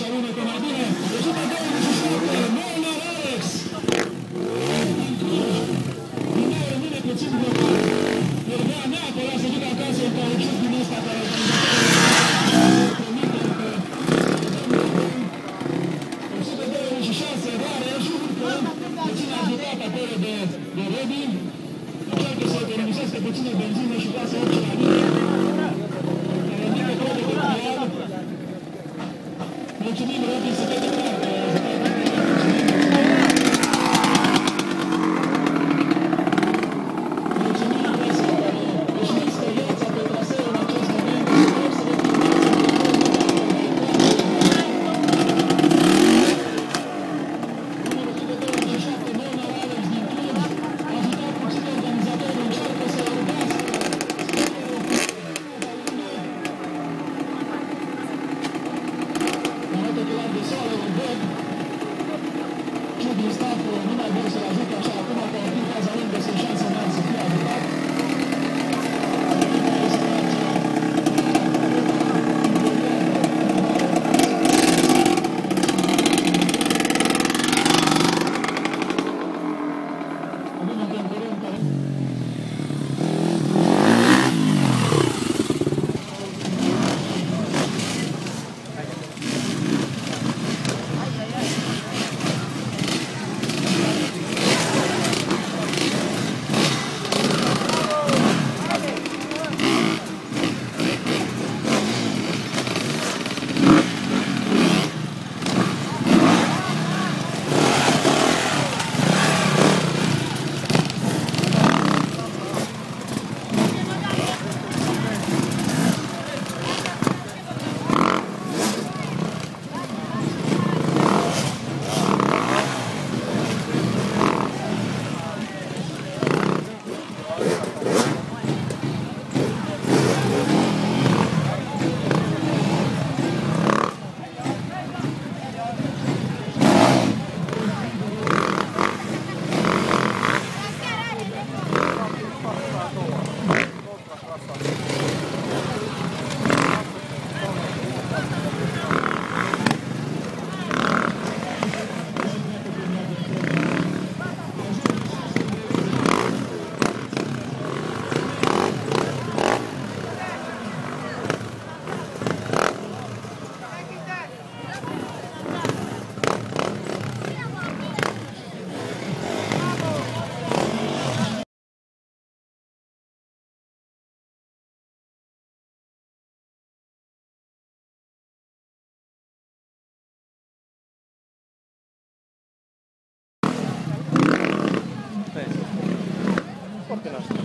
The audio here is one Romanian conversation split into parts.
Shalom बिजली नहीं दी सके Solo un buen. Una vez se la foarte nașpa.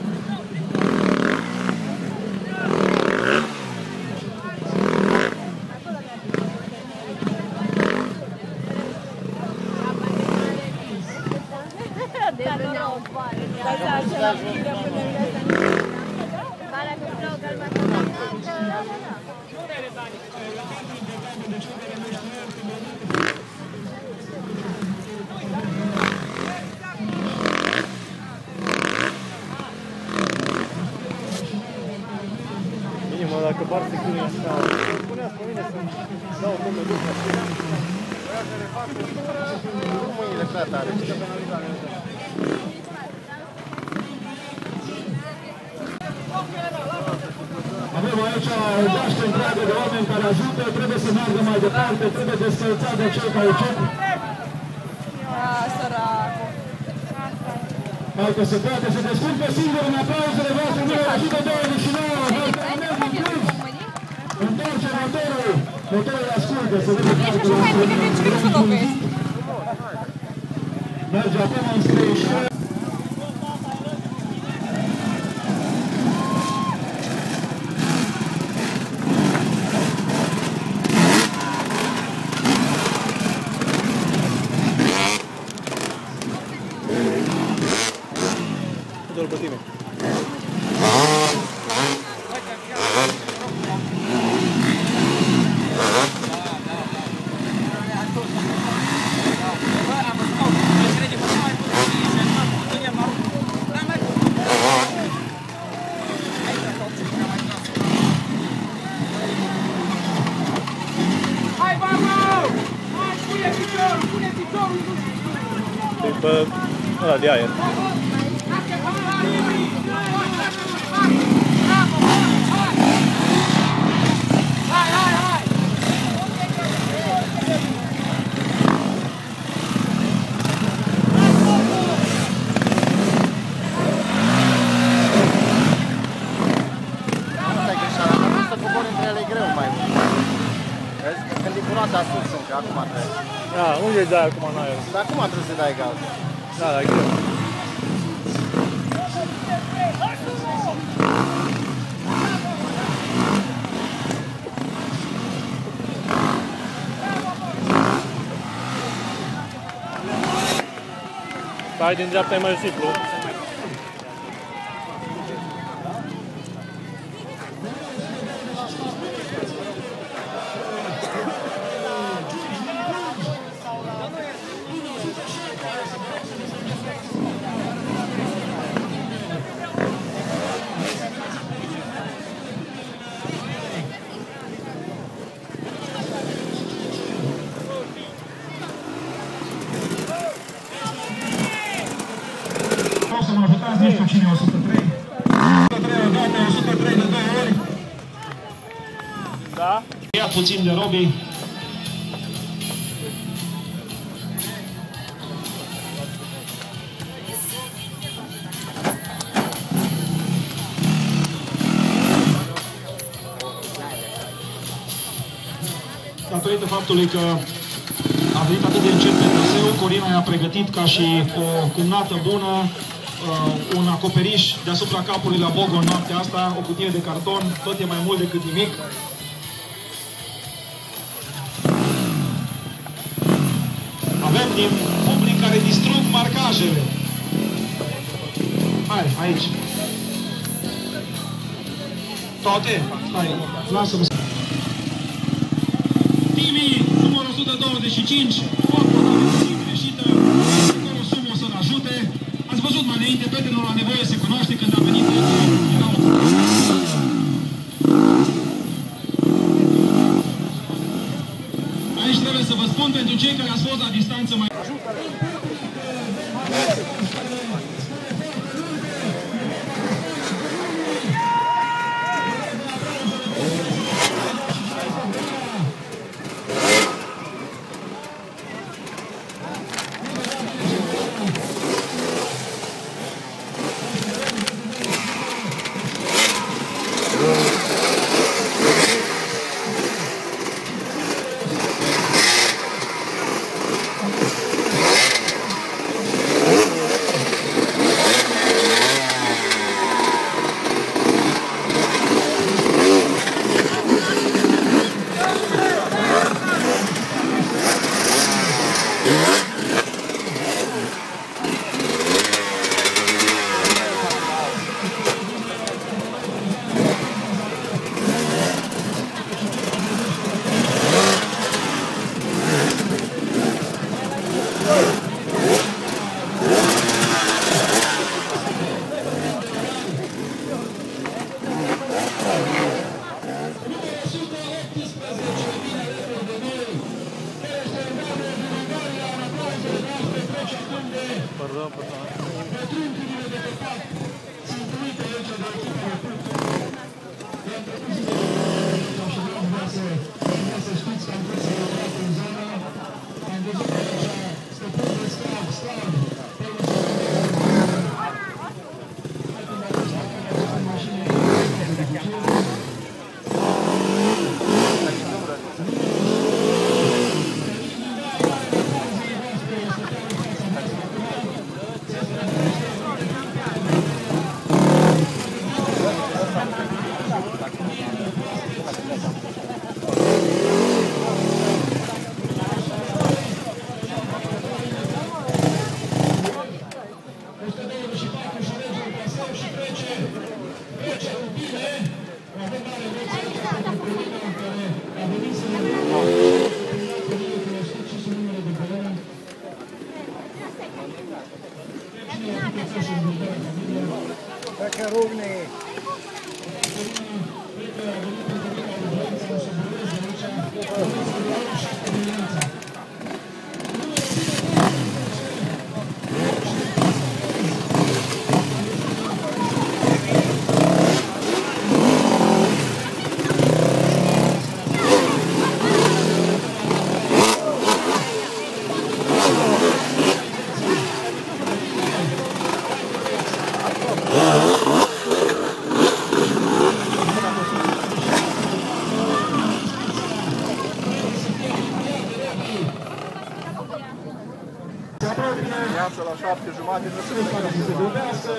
Bine, mă, dacă bar se chinuie așa, spuneați pe mine să dau o tonă de așa. Nu mâinile prea tare. Avem aici o gașcă întreagă de oameni care ajută, trebuie să meargă mai departe, trebuie descălțat de cel care încep. Dacă se poate să descurcă singur în aplauzele voastre, numărul 129, Volcanomen din Cluj. Întoarce motorul, motorul ascultă, să vede parcă la Todo el partido. Pune piciorul! Pe, pe ăla de aer. Hai, hai, hai! Asta e greșeala, dar nu să cobori între ele e greu mai mult. Vezi? Când e cu roata sus încă, acum trebuie. Da, unde îi dai acum în aer? Dar acum trebuie să dai gaz. Da, da, e greu. Hai din dreapta e mai simplu. Da? Ia puțin de robii. Datorită faptului că a venit atât de încet pe traseu, Corina i-a pregătit ca și o cumnată bună uh, un acoperiș deasupra capului la Bogo în noaptea asta, o cutie de carton, tot e mai mult decât nimic. Din public care distrug marcajele. Hai, aici. Toate? Stai, lasă-mă. Timi, numărul 125, faptul a fost greșită, acolo sumă o să-l ajute. Ați văzut mai înainte, prietenul la nevoie se cunoaște când a venit era o... Aici să vă spun pentru cei care ați fost la distanță mai...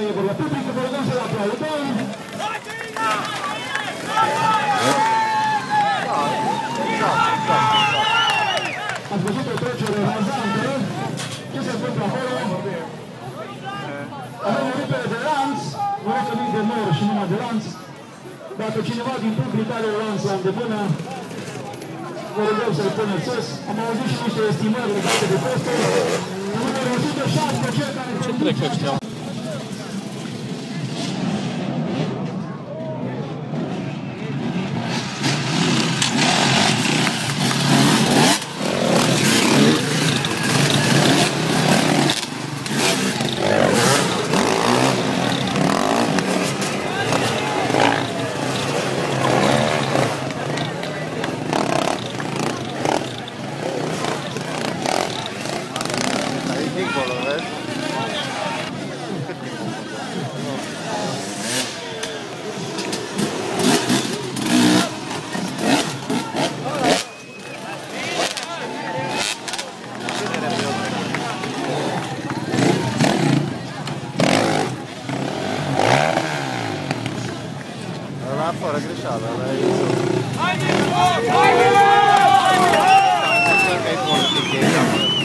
e vorba publică, vă rugăm să-l aplaudăm. Ați văzut o trecere razantă? Ce se întâmplă acolo? Avem o rupere de lanț, vă rog să nu de nor și numai de lanț. Dacă cineva din public are o lanț la îndemână, vă rugăm să-l puneți sus. Am auzit și niște estimări legate de costuri. Numărul 106, fără greșeală, dar e zău. Hai, Nicu! Hai, Nicu! Hai, Nicu! Hai, Nicu! Hai, Nicu! Hai, Nicu!